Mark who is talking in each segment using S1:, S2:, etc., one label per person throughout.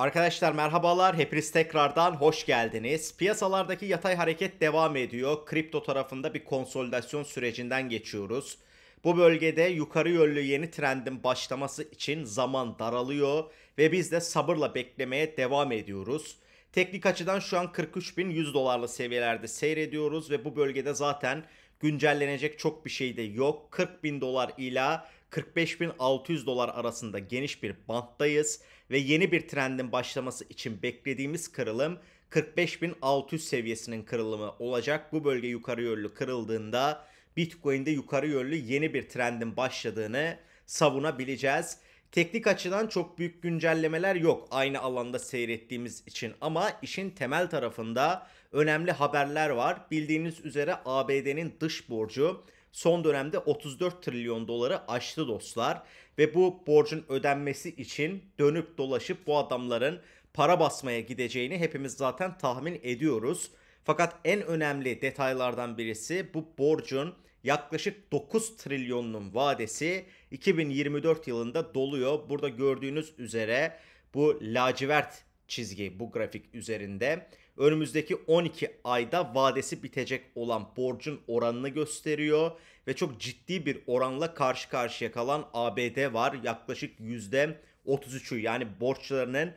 S1: Arkadaşlar merhabalar, hepiniz tekrardan hoş geldiniz. Piyasalardaki yatay hareket devam ediyor. Kripto tarafında bir konsolidasyon sürecinden geçiyoruz. Bu bölgede yukarı yönlü yeni trendin başlaması için zaman daralıyor ve biz de sabırla beklemeye devam ediyoruz. Teknik açıdan şu an 43.100 dolarlı seviyelerde seyrediyoruz ve bu bölgede zaten güncellenecek çok bir şey de yok. 40.000 dolar ila 45.600 dolar arasında geniş bir banttayız ve yeni bir trendin başlaması için beklediğimiz kırılım 45.600 seviyesinin kırılımı olacak. Bu bölge yukarı yönlü kırıldığında Bitcoin'de yukarı yönlü yeni bir trendin başladığını savunabileceğiz. Teknik açıdan çok büyük güncellemeler yok aynı alanda seyrettiğimiz için ama işin temel tarafında önemli haberler var. Bildiğiniz üzere ABD'nin dış borcu son dönemde 34 trilyon doları aştı dostlar ve bu borcun ödenmesi için dönüp dolaşıp bu adamların para basmaya gideceğini hepimiz zaten tahmin ediyoruz. Fakat en önemli detaylardan birisi bu borcun yaklaşık 9 trilyonun vadesi 2024 yılında doluyor. Burada gördüğünüz üzere bu lacivert çizgi bu grafik üzerinde önümüzdeki 12 ayda vadesi bitecek olan borcun oranını gösteriyor ve çok ciddi bir oranla karşı karşıya kalan ABD var. Yaklaşık %33'ü yani borçlarının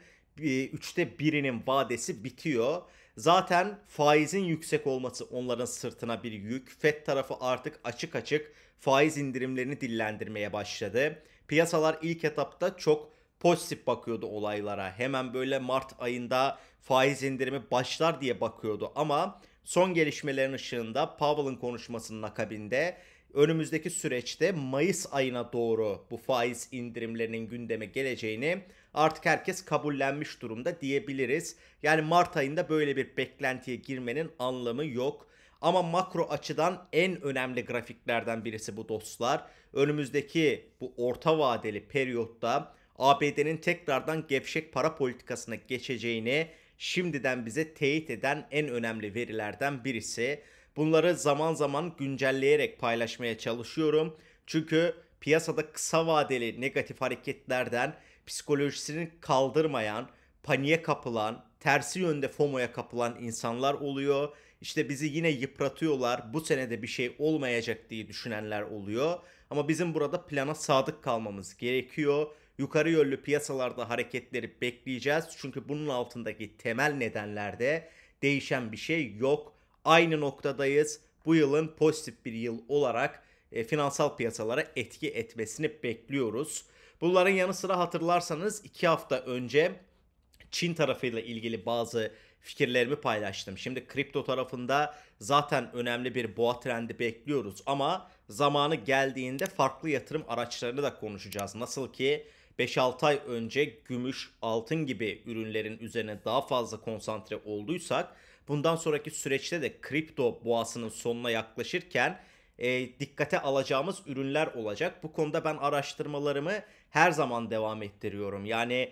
S1: üçte birinin vadesi bitiyor. Zaten faizin yüksek olması onların sırtına bir yük. Fed tarafı artık açık açık faiz indirimlerini dillendirmeye başladı. Piyasalar ilk etapta çok pozitif bakıyordu olaylara. Hemen böyle Mart ayında faiz indirimi başlar diye bakıyordu ama son gelişmelerin ışığında Powell'ın konuşmasının akabinde önümüzdeki süreçte Mayıs ayına doğru bu faiz indirimlerinin gündeme geleceğini artık herkes kabullenmiş durumda diyebiliriz. Yani Mart ayında böyle bir beklentiye girmenin anlamı yok. Ama makro açıdan en önemli grafiklerden birisi bu dostlar. Önümüzdeki bu orta vadeli periyotta ABD'nin tekrardan gevşek para politikasına geçeceğini şimdiden bize teyit eden en önemli verilerden birisi. Bunları zaman zaman güncelleyerek paylaşmaya çalışıyorum. Çünkü piyasada kısa vadeli negatif hareketlerden psikolojisini kaldırmayan, paniğe kapılan, tersi yönde FOMO'ya kapılan insanlar oluyor. İşte bizi yine yıpratıyorlar. Bu senede bir şey olmayacak diye düşünenler oluyor. Ama bizim burada plana sadık kalmamız gerekiyor. Yukarı yönlü piyasalarda hareketleri bekleyeceğiz. Çünkü bunun altındaki temel nedenlerde değişen bir şey yok. Aynı noktadayız. Bu yılın pozitif bir yıl olarak e, finansal piyasalara etki etmesini bekliyoruz. Bunların yanı sıra hatırlarsanız 2 hafta önce Çin tarafıyla ilgili bazı fikirlerimi paylaştım. Şimdi kripto tarafında zaten önemli bir boğa trendi bekliyoruz ama zamanı geldiğinde farklı yatırım araçlarını da konuşacağız. Nasıl ki 5-6 ay önce gümüş, altın gibi ürünlerin üzerine daha fazla konsantre olduysak bundan sonraki süreçte de kripto boğasının sonuna yaklaşırken e, dikkate alacağımız ürünler olacak. Bu konuda ben araştırmalarımı her zaman devam ettiriyorum. Yani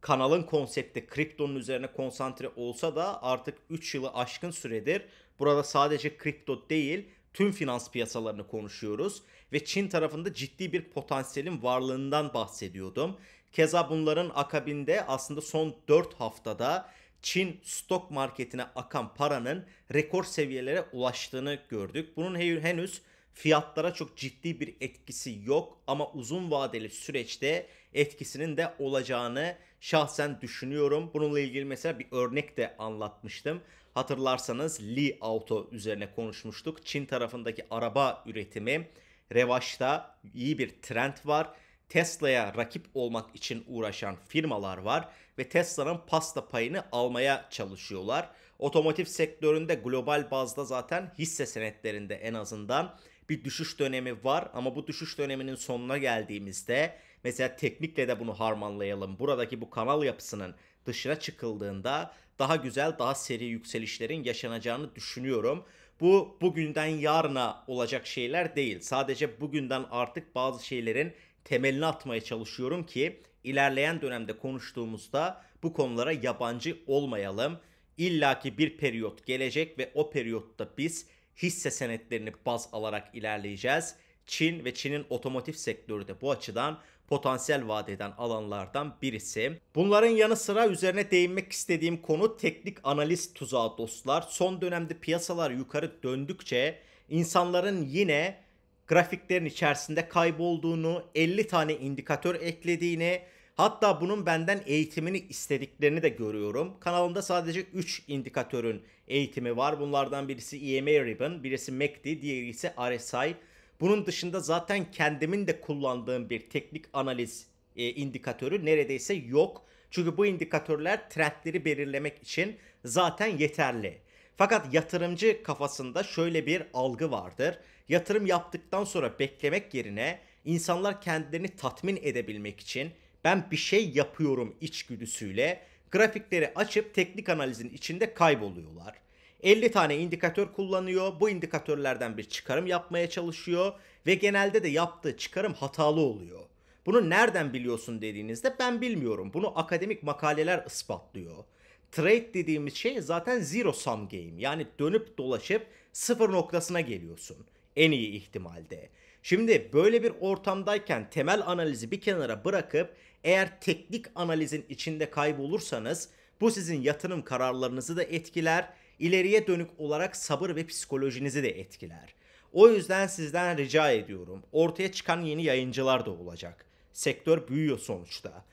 S1: kanalın konsepti kriptonun üzerine konsantre olsa da artık 3 yılı aşkın süredir burada sadece kripto değil tüm finans piyasalarını konuşuyoruz ve Çin tarafında ciddi bir potansiyelin varlığından bahsediyordum. Keza bunların akabinde aslında son 4 haftada Çin stok marketine akan paranın rekor seviyelere ulaştığını gördük. Bunun henüz fiyatlara çok ciddi bir etkisi yok ama uzun vadeli süreçte etkisinin de olacağını şahsen düşünüyorum. Bununla ilgili mesela bir örnek de anlatmıştım. Hatırlarsanız Li Auto üzerine konuşmuştuk. Çin tarafındaki araba üretimi revaçta iyi bir trend var. Tesla'ya rakip olmak için uğraşan firmalar var ve Tesla'nın pasta payını almaya çalışıyorlar. Otomotiv sektöründe global bazda zaten hisse senetlerinde en azından bir düşüş dönemi var ama bu düşüş döneminin sonuna geldiğimizde mesela teknikle de bunu harmanlayalım. Buradaki bu kanal yapısının dışına çıkıldığında daha güzel, daha seri yükselişlerin yaşanacağını düşünüyorum. Bu bugünden yarına olacak şeyler değil. Sadece bugünden artık bazı şeylerin temelini atmaya çalışıyorum ki ilerleyen dönemde konuştuğumuzda bu konulara yabancı olmayalım. İlla ki bir periyot gelecek ve o periyotta biz hisse senetlerini baz alarak ilerleyeceğiz. Çin ve Çin'in otomotiv sektörü de bu açıdan potansiyel vaat eden alanlardan birisi. Bunların yanı sıra üzerine değinmek istediğim konu teknik analiz tuzağı dostlar. Son dönemde piyasalar yukarı döndükçe insanların yine grafiklerin içerisinde kaybolduğunu, 50 tane indikatör eklediğini, hatta bunun benden eğitimini istediklerini de görüyorum. Kanalımda sadece 3 indikatörün eğitimi var. Bunlardan birisi EMA Ribbon, birisi MACD, diğeri ise RSI. Bunun dışında zaten kendimin de kullandığım bir teknik analiz e, indikatörü neredeyse yok. Çünkü bu indikatörler trendleri belirlemek için zaten yeterli. Fakat yatırımcı kafasında şöyle bir algı vardır. Yatırım yaptıktan sonra beklemek yerine insanlar kendilerini tatmin edebilmek için ben bir şey yapıyorum içgüdüsüyle grafikleri açıp teknik analizin içinde kayboluyorlar. 50 tane indikatör kullanıyor. Bu indikatörlerden bir çıkarım yapmaya çalışıyor ve genelde de yaptığı çıkarım hatalı oluyor. Bunu nereden biliyorsun dediğinizde ben bilmiyorum. Bunu akademik makaleler ispatlıyor. Trade dediğimiz şey zaten zero sum game. Yani dönüp dolaşıp sıfır noktasına geliyorsun. En iyi ihtimalde. Şimdi böyle bir ortamdayken temel analizi bir kenara bırakıp eğer teknik analizin içinde kaybolursanız bu sizin yatırım kararlarınızı da etkiler, ileriye dönük olarak sabır ve psikolojinizi de etkiler. O yüzden sizden rica ediyorum. Ortaya çıkan yeni yayıncılar da olacak. Sektör büyüyor sonuçta.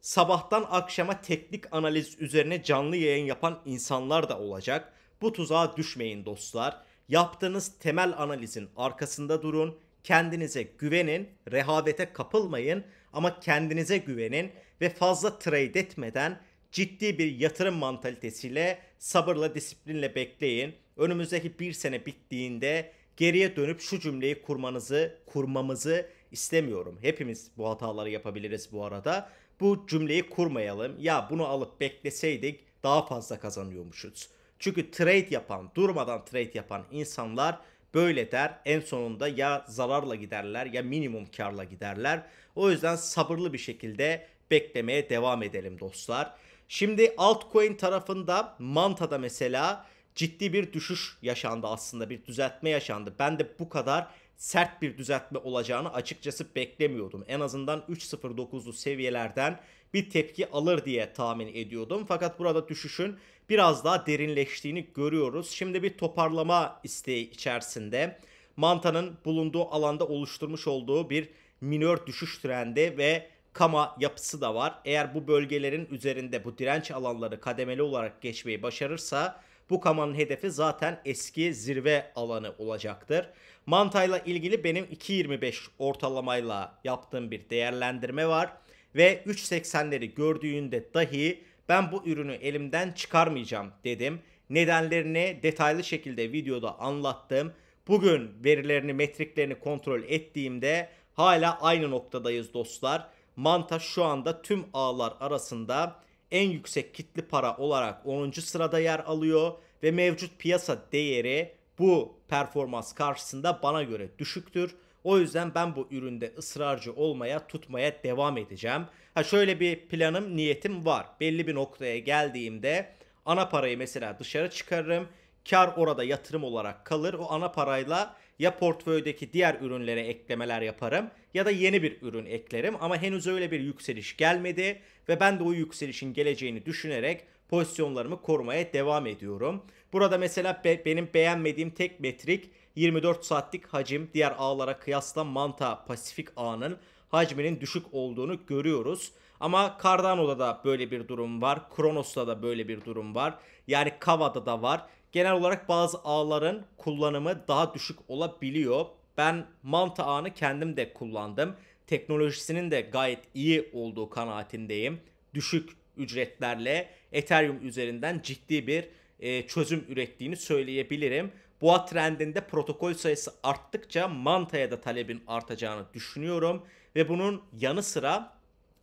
S1: Sabahtan akşama teknik analiz üzerine canlı yayın yapan insanlar da olacak. Bu tuzağa düşmeyin dostlar. Yaptığınız temel analizin arkasında durun. Kendinize güvenin, rehavete kapılmayın ama kendinize güvenin ve fazla trade etmeden ciddi bir yatırım mantalitesiyle sabırla disiplinle bekleyin. Önümüzdeki bir sene bittiğinde geriye dönüp şu cümleyi kurmanızı, kurmamızı istemiyorum. Hepimiz bu hataları yapabiliriz bu arada. Bu cümleyi kurmayalım. Ya bunu alıp bekleseydik daha fazla kazanıyormuşuz. Çünkü trade yapan, durmadan trade yapan insanlar böyle der. En sonunda ya zararla giderler ya minimum karla giderler. O yüzden sabırlı bir şekilde beklemeye devam edelim dostlar. Şimdi altcoin tarafında Manta'da mesela ciddi bir düşüş yaşandı aslında. Bir düzeltme yaşandı. Ben de bu kadar sert bir düzeltme olacağını açıkçası beklemiyordum. En azından 3.09'lu seviyelerden bir tepki alır diye tahmin ediyordum. Fakat burada düşüşün biraz daha derinleştiğini görüyoruz. Şimdi bir toparlama isteği içerisinde Manta'nın bulunduğu alanda oluşturmuş olduğu bir minör düşüş trendi ve kama yapısı da var. Eğer bu bölgelerin üzerinde bu direnç alanları kademeli olarak geçmeyi başarırsa bu kamanın hedefi zaten eski zirve alanı olacaktır. Mantayla ilgili benim 2.25 ortalamayla yaptığım bir değerlendirme var. Ve 3.80'leri gördüğünde dahi ben bu ürünü elimden çıkarmayacağım dedim. Nedenlerini detaylı şekilde videoda anlattım. Bugün verilerini, metriklerini kontrol ettiğimde hala aynı noktadayız dostlar. Manta şu anda tüm ağlar arasında en yüksek kitli para olarak 10. sırada yer alıyor ve mevcut piyasa değeri bu performans karşısında bana göre düşüktür. O yüzden ben bu üründe ısrarcı olmaya, tutmaya devam edeceğim. Ha şöyle bir planım, niyetim var. Belli bir noktaya geldiğimde ana parayı mesela dışarı çıkarırım. Kar orada yatırım olarak kalır. O ana parayla ya portföydeki diğer ürünlere eklemeler yaparım ya da yeni bir ürün eklerim ama henüz öyle bir yükseliş gelmedi ve ben de o yükselişin geleceğini düşünerek pozisyonlarımı korumaya devam ediyorum. Burada mesela be, benim beğenmediğim tek metrik 24 saatlik hacim diğer ağlara kıyasla Manta Pasifik ağının hacminin düşük olduğunu görüyoruz. Ama Cardano'da da böyle bir durum var. Kronos'ta da böyle bir durum var. Yani Kava'da da var. Genel olarak bazı ağların kullanımı daha düşük olabiliyor. Ben Manta ağını kendim de kullandım. Teknolojisinin de gayet iyi olduğu kanaatindeyim. Düşük ücretlerle Ethereum üzerinden ciddi bir e, çözüm ürettiğini söyleyebilirim. Boğa trendinde protokol sayısı arttıkça Manta'ya da talebin artacağını düşünüyorum. Ve bunun yanı sıra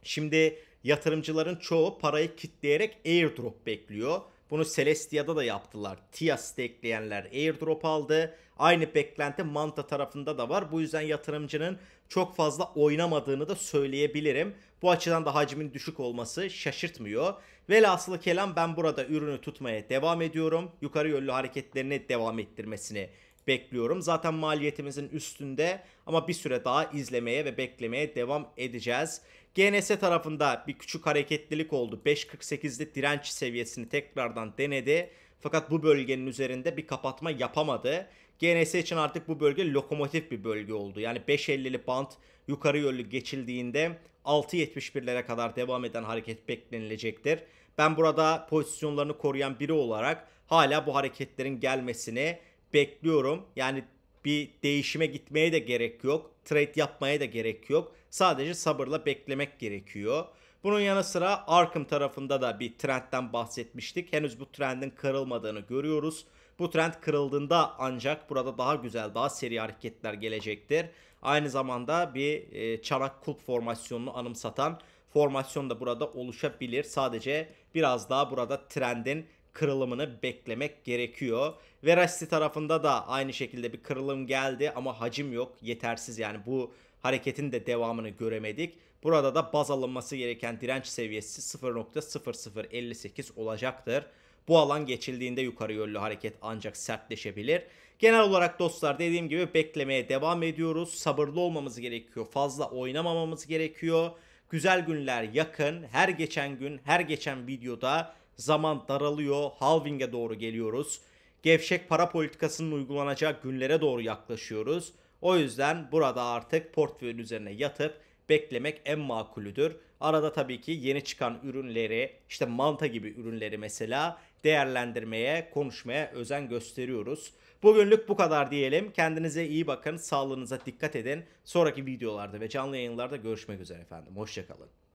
S1: şimdi yatırımcıların çoğu parayı kitleyerek airdrop bekliyor. Bunu Celestia'da da yaptılar. TIA stakeleyenler airdrop aldı. Aynı beklenti Manta tarafında da var. Bu yüzden yatırımcının çok fazla oynamadığını da söyleyebilirim. Bu açıdan da hacmin düşük olması şaşırtmıyor. Velhasılı kelam ben burada ürünü tutmaya devam ediyorum. Yukarı yönlü hareketlerini devam ettirmesini bekliyorum. Zaten maliyetimizin üstünde ama bir süre daha izlemeye ve beklemeye devam edeceğiz. GNS tarafında bir küçük hareketlilik oldu. 5.48'lik direnç seviyesini tekrardan denedi. Fakat bu bölgenin üzerinde bir kapatma yapamadı. GNS için artık bu bölge lokomotif bir bölge oldu. Yani 5.50'li band yukarı yönlü geçildiğinde 6.71'lere kadar devam eden hareket beklenilecektir. Ben burada pozisyonlarını koruyan biri olarak hala bu hareketlerin gelmesini bekliyorum. Yani bir değişime gitmeye de gerek yok. Trade yapmaya da gerek yok. Sadece sabırla beklemek gerekiyor. Bunun yanı sıra Arkham tarafında da bir trendten bahsetmiştik. Henüz bu trendin kırılmadığını görüyoruz. Bu trend kırıldığında ancak burada daha güzel, daha seri hareketler gelecektir. Aynı zamanda bir e, çanak kulp formasyonunu anımsatan formasyon da burada oluşabilir. Sadece biraz daha burada trendin kırılımını beklemek gerekiyor. Veracity tarafında da aynı şekilde bir kırılım geldi ama hacim yok. Yetersiz yani bu hareketin de devamını göremedik. Burada da baz alınması gereken direnç seviyesi 0.0058 olacaktır. Bu alan geçildiğinde yukarı yönlü hareket ancak sertleşebilir. Genel olarak dostlar dediğim gibi beklemeye devam ediyoruz. Sabırlı olmamız gerekiyor. Fazla oynamamamız gerekiyor. Güzel günler yakın. Her geçen gün, her geçen videoda zaman daralıyor. Halving'e doğru geliyoruz. Gevşek para politikasının uygulanacağı günlere doğru yaklaşıyoruz. O yüzden burada artık portföyün üzerine yatıp beklemek en makulüdür. Arada tabii ki yeni çıkan ürünleri işte manta gibi ürünleri mesela değerlendirmeye, konuşmaya özen gösteriyoruz. Bugünlük bu kadar diyelim. Kendinize iyi bakın, sağlığınıza dikkat edin. Sonraki videolarda ve canlı yayınlarda görüşmek üzere efendim. Hoşçakalın.